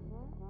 what?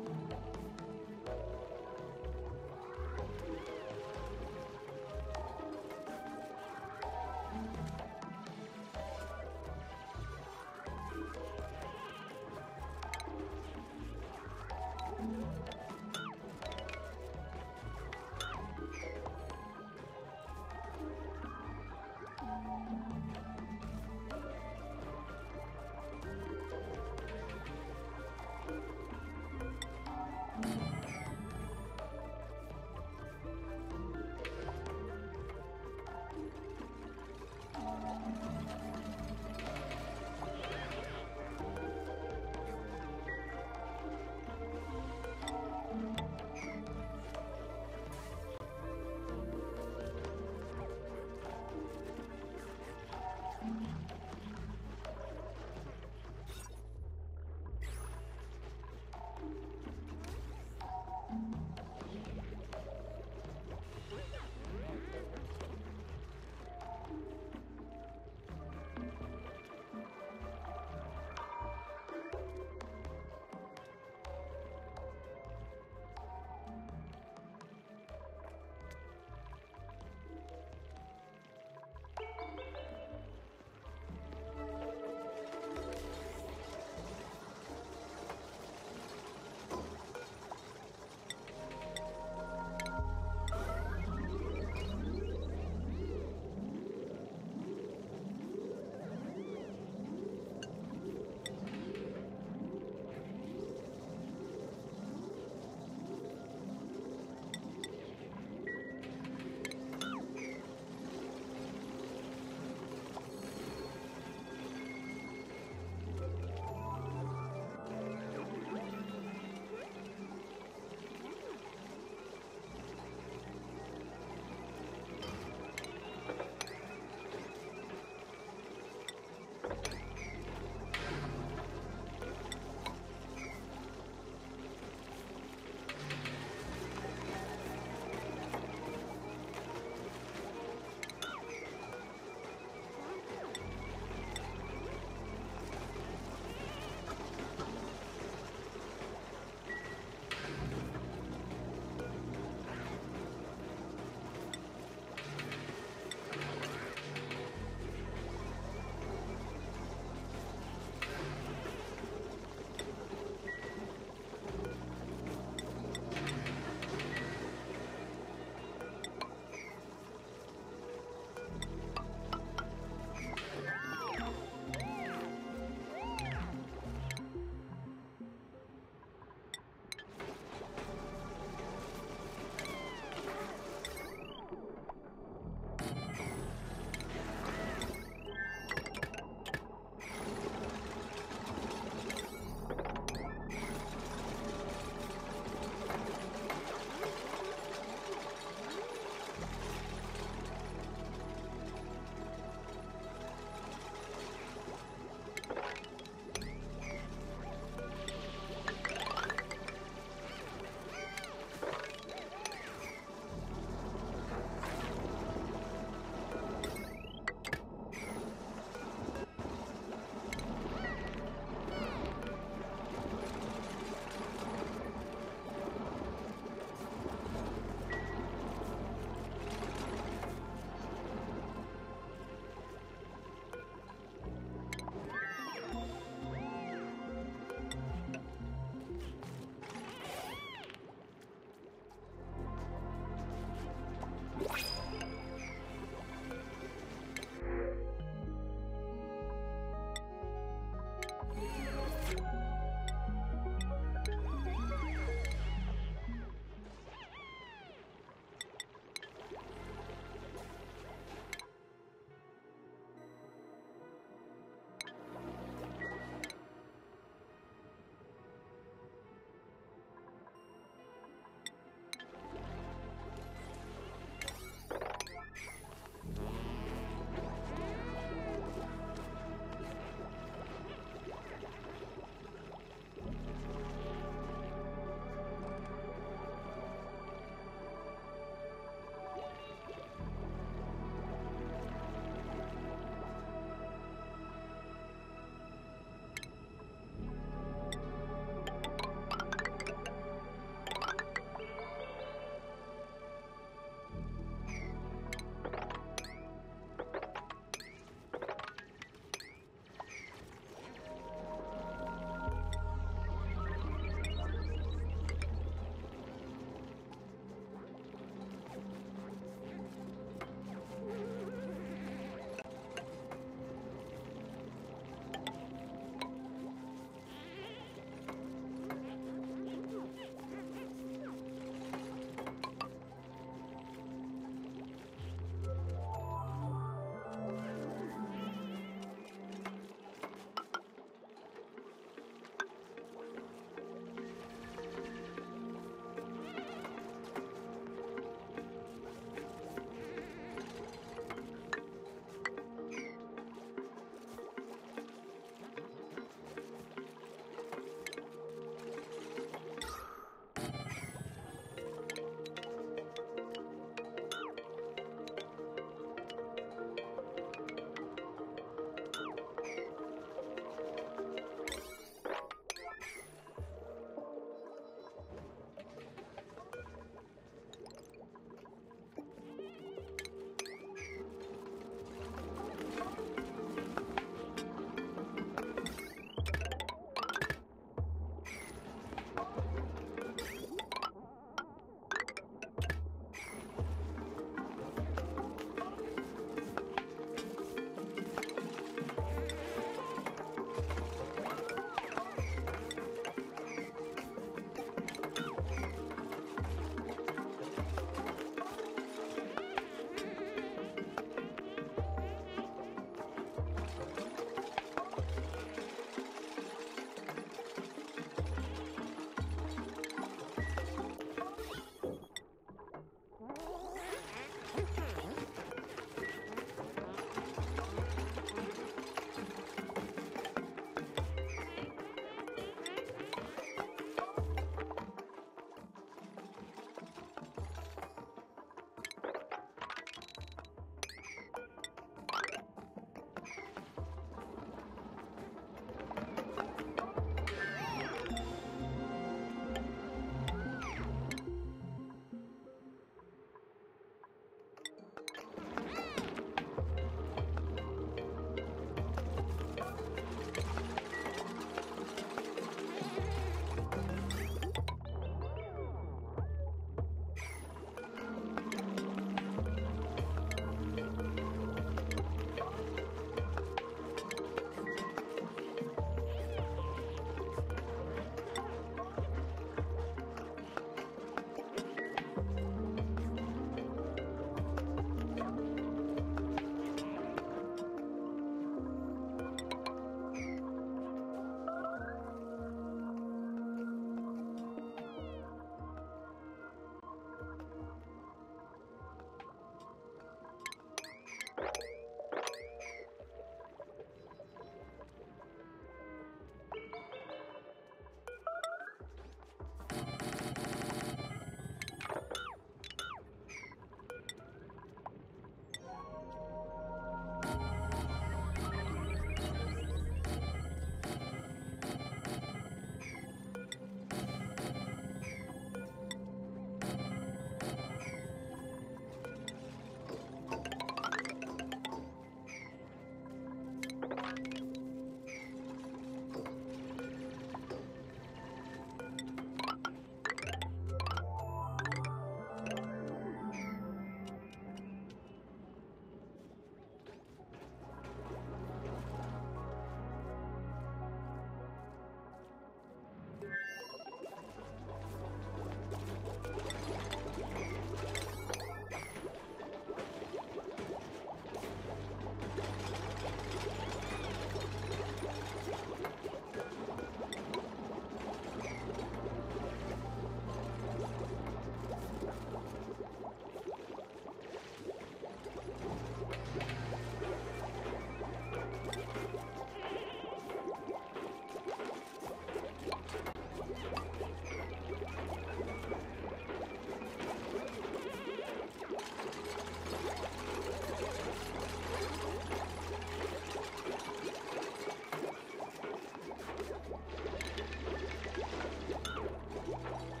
you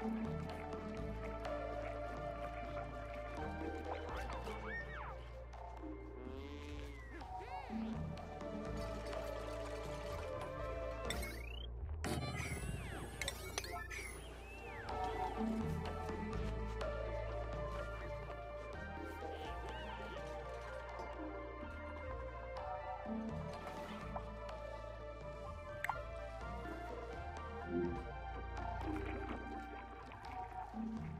Thank mm -hmm. you. Amen.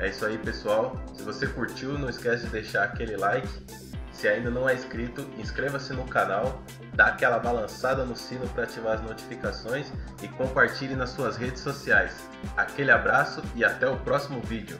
É isso aí, pessoal. Se você curtiu, não esquece de deixar aquele like. Se ainda não é inscrito, inscreva-se no canal, dá aquela balançada no sino para ativar as notificações e compartilhe nas suas redes sociais. Aquele abraço e até o próximo vídeo.